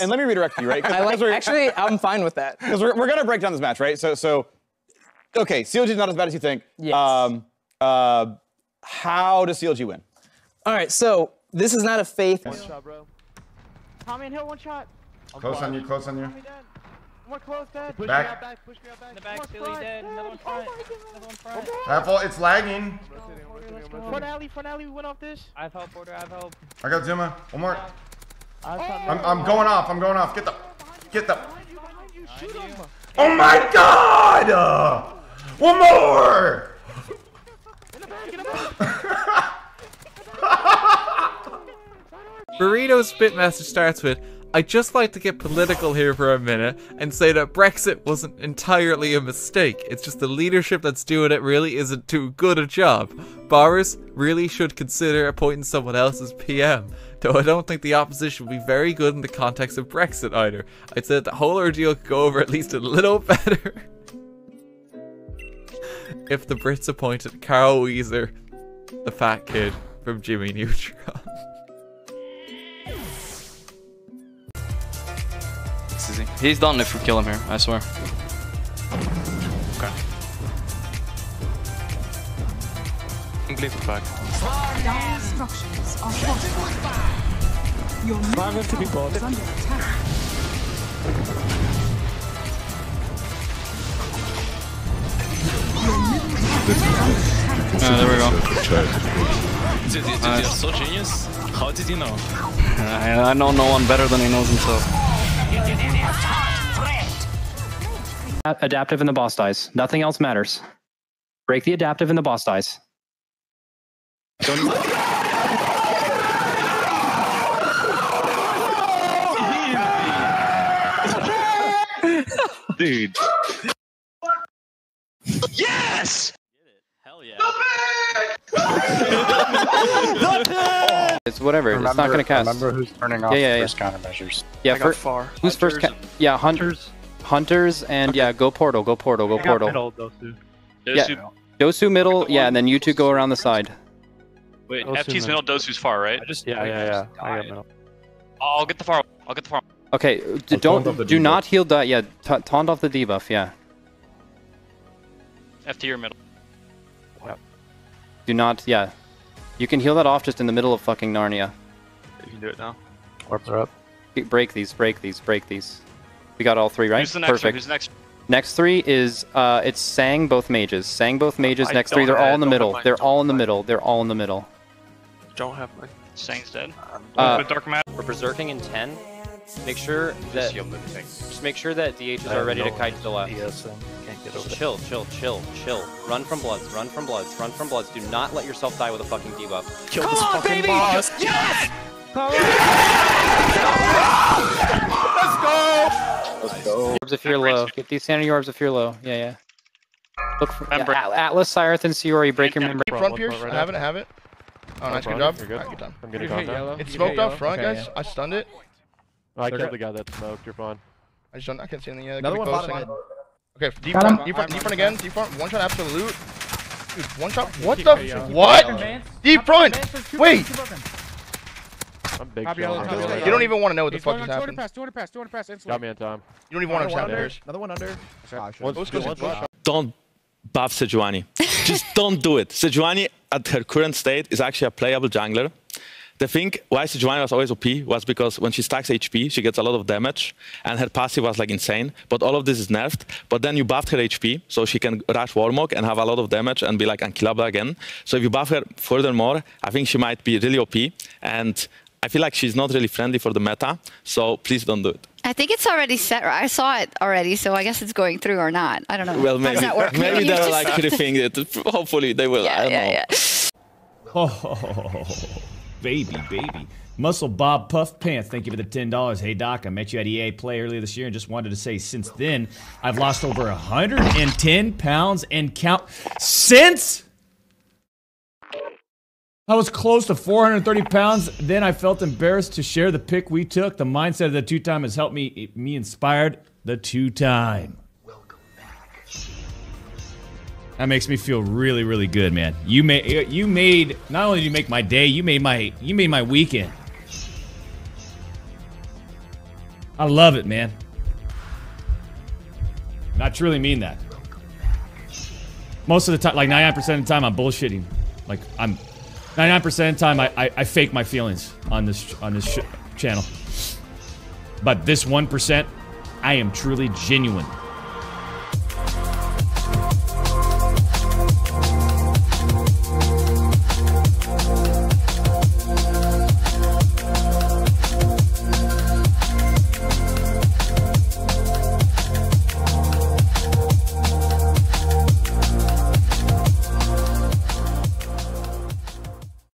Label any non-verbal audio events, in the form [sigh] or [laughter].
And let me redirect you, right? [laughs] I like. Actually, I'm fine with that. Because we're, we're gonna break down this match, right? So so, okay, CLG is not as bad as you think. Yes. Um, uh, how does CLG win? All right, so this is not a faith. One shot, bro. Tommy and Hill, one shot. Close on you, close on you. Tommy dead. More close, dead. Push me Back. out back, push me out back. The back, More Philly front, dead. Another one Oh my front. God. Another one front. Apple, it's lagging. Front alley, front alley, we went off this. I have help, Porter. I have help. I got Zuma. One more. I I'm, I'm going off. I'm going off. Get the, get the. Behind you, behind you, shoot him. Oh my God! Uh, one more. In the back, in the back. Burrito's spit message starts with, I'd just like to get political here for a minute and say that Brexit wasn't entirely a mistake. It's just the leadership that's doing it really isn't too good a job. Boris really should consider appointing someone else as PM. Though I don't think the opposition would be very good in the context of Brexit either. I'd say that the whole ordeal could go over at least a little [laughs] better if the Brits appointed Carl Wheezer, the fat kid from Jimmy Neutron. He's done if we kill him here, I swear. Complete back. Dire structures are fortified. Your middle tower is under attack. Your middle tower is under attack. Uh, there we go. Dude, dude, dude, you're so genius. How did you know? I, I know no one better than he knows himself. Adaptive and the boss dies. Nothing else matters. Break the adaptive and the boss dies. Dude. Yes! Hell yeah. It's whatever. it's not gonna cast. Remember who's turning off Yeah, yeah, the yeah. first countermeasures. yeah, I fir- got far. who's first? Ca- yeah, hunters. Hunters and yeah, go portal, go portal, go portal. Yeah. Dosu middle, yeah, and then you two go around the side. Wait, Dosu FT's middle. middle, Dosu's far, right? just yeah, yeah, yeah. I got middle. I'll get the far. I'll get the far. Okay, d- taunt off the don't do debuff. not heal that. Yeah, ta taunt off the debuff. Yeah, FT or middle. do not. Yeah, you can heal that off just in the middle of fucking Narnia. You can do it now. Warps are up. Break these, break these, break these. We got all three, right? Who's the next one? Perfect. Who's next? Next three is uh, it's Sang both mages. Sang both mages. I next three, they're all in the middle. They're all in the middle. They're all in the middle. Don't have my. Sang's dead. Uh, With dark matter. We're berserking in 10. Make sure that just make sure that DHs I are have ready to no kite to the left. ESM. Can't get over Just chill, chill, chill, chill. Run from bloods, run from bloods, run from bloods. Do not let yourself die with a fucking debuff. Kill this fucking boss. Yes! Let's go. Let's Orbs if you're low. Get these sanity orbs if you're low. Yeah, yeah. Look for yeah, Atlas, Sirith, and Siori. Break your membrane. Front Pierce, I have it, I have it. Oh, nice, good job. Alright, good time. I'm getting contact. It's smoked out front, guys. I stunned it. Oh, I killed the guy that smoked. You're fine. I just don't, I can't see anything yet. Another one bottom again. Okay, deep front, deep front, deep front again, deep front, one shot absolute. Dude, one shot, what the, what? Deep front! Wait! I'm big Copy shot. yellow, yellow. You don't even want to know what the fuck going just on 200 happened. pass, 200 pass, 200 pass, Got me in time. You don't even want to Another understand one Another one under. Shit. One- Let's go, one let's go. shot. don't buff Sejuani. Just don't do it. Sejuani at her current state is actually a playable jungler. The thing why Sejuani was always OP was because when she stacks HP, she gets a lot of damage, and her passive was like insane. But all of this is nerfed. But then you buffed her HP, so she can rush Warmog and have a lot of damage and be like unkillable again. So if you buff her furthermore, I think she might be really OP. And I feel like she's not really friendly for the meta. So please don't do it. I think it's already set. right? I saw it already, so I guess it's going through or not. I don't know. Well, How maybe does that work? [laughs] maybe you they're just- like riffing it. [laughs] Hopefully they will. I Yeah, don't yeah, know. yeah. Oh, [laughs] baby, baby. Muscle Bob Puff Pants, thank you for the $10. Hey, Doc, I met you at EA Play earlier this year and just wanted to say since then, I've lost over 110 pounds and count. Since I was close to 430 pounds, then I felt embarrassed to share the pick we took. The mindset of the two time has helped me, me inspired the two time. That makes me feel really, really good, man. You made you made not only did you make my day, you made my you made my weekend. I love it, man. And I truly mean that. Most of the time, like 99% of the time, I'm bullshitting. Like I'm 99% of the time, I, I, I fake my feelings on this on this channel. But this 1%, I am truly genuine.